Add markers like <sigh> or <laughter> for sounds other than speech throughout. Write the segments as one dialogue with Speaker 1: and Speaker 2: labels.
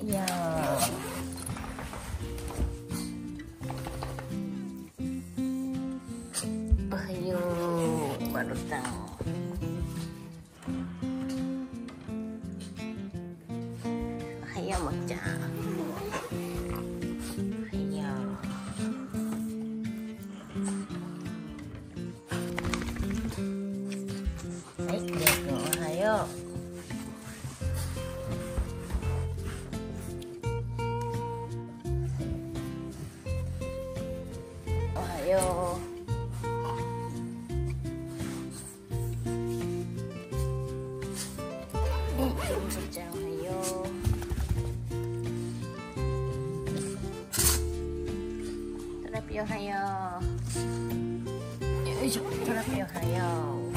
Speaker 1: はいよおう。トラピオおはよう。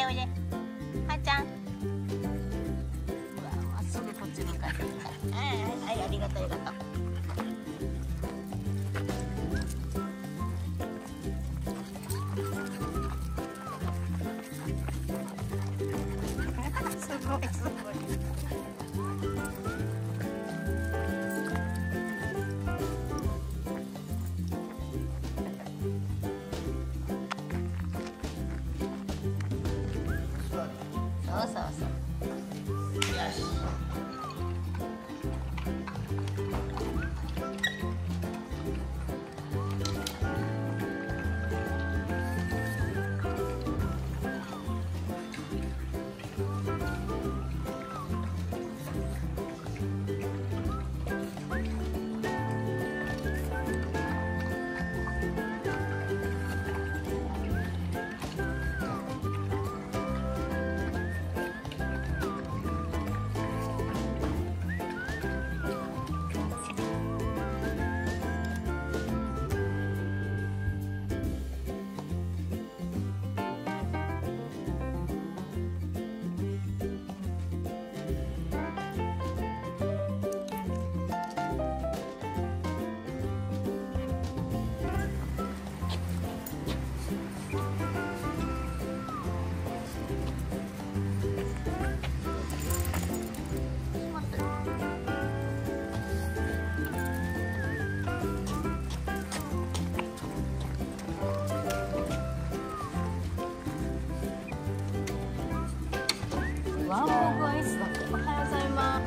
Speaker 1: でおいで。はーちゃん。うわ、まっすぐこっち向かって。はいはい、ありがとうありがとう。すごいすごい。ワンモグアイスだっておはようございます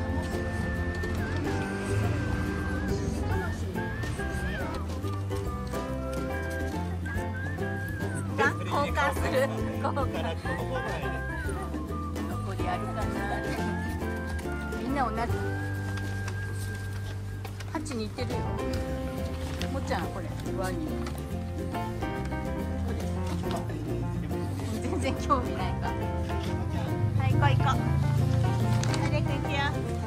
Speaker 1: が交換する。交換残りあるかなみんな同じ8似てるよもっちゃんこれワニこれ然興味ないかはい行こう行こう。はいレイ君行くよ。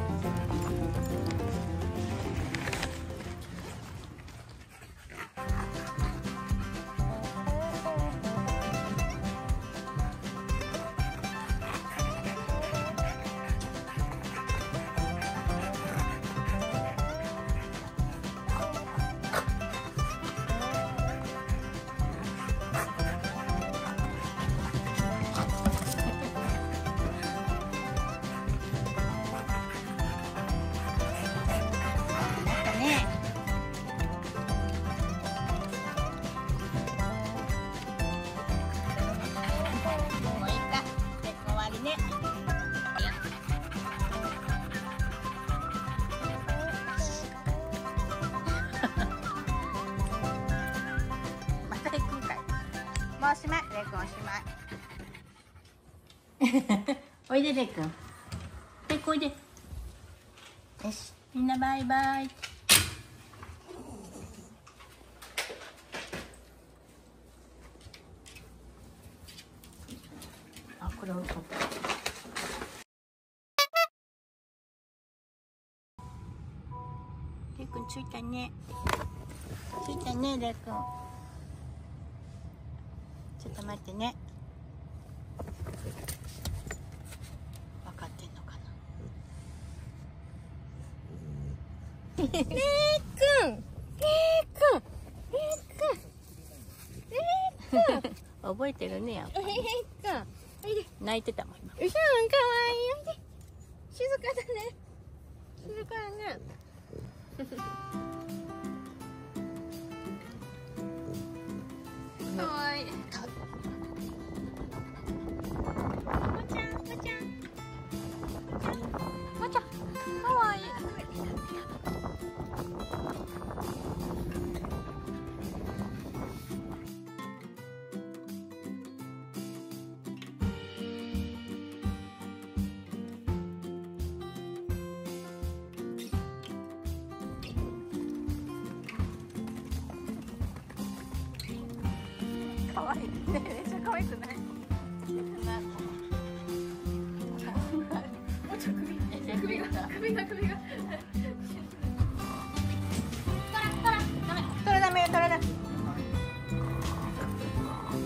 Speaker 1: <laughs> おいでレイ君レイ君おいで。よし。みんなバイバイ。あこれを取った。レイくんついたね。ついたねレイくん。ちょっと待ってね分かってんのかなレイくんレイくんレイくんレイくん覚えてるねやっぱ
Speaker 2: えーっと、おいで。
Speaker 1: 泣いてたもん今
Speaker 2: うん、かわいい。静かだね。静かだね。かわいい。もちゃん、もちゃん。
Speaker 1: まちゃんかわいいちゃかわいくない。首が。首が首が。
Speaker 2: 取れダメ。よ、取れダメ。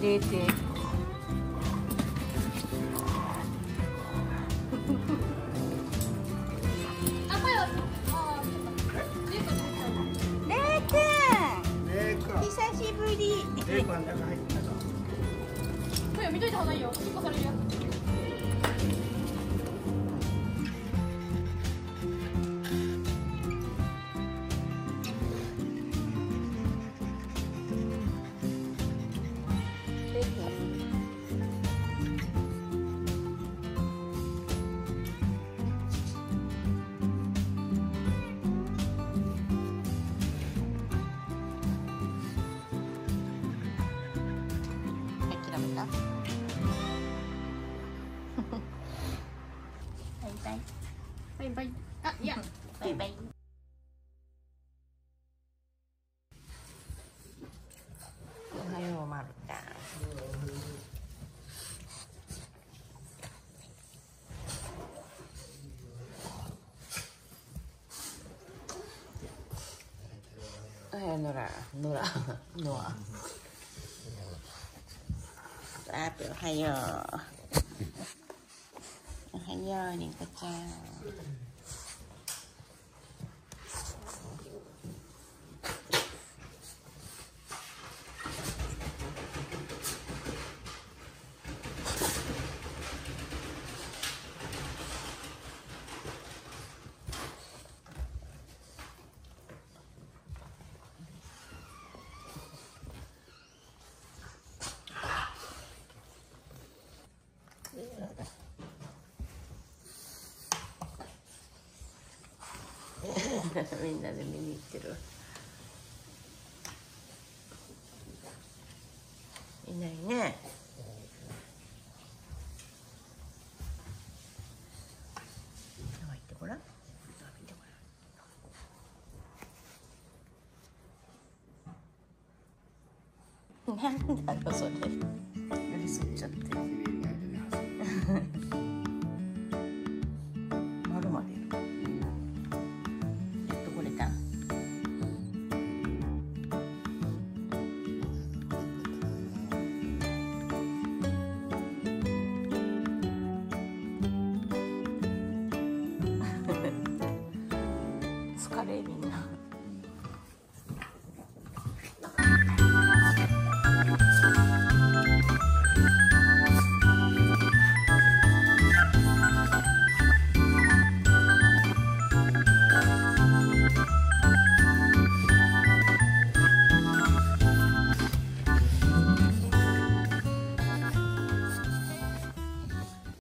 Speaker 1: 冷静
Speaker 2: レイく
Speaker 3: レイ君
Speaker 2: ん。久しぶり。
Speaker 4: 見といた方がいいよ。結構されるよ。
Speaker 1: バイバイ。
Speaker 4: あ、いや。
Speaker 1: バイバイおはようまるちゃんおはようノラノラ <laughs> みんなで見に行ってるいないね。なんだろうそれ。寄り添っちゃって <laughs>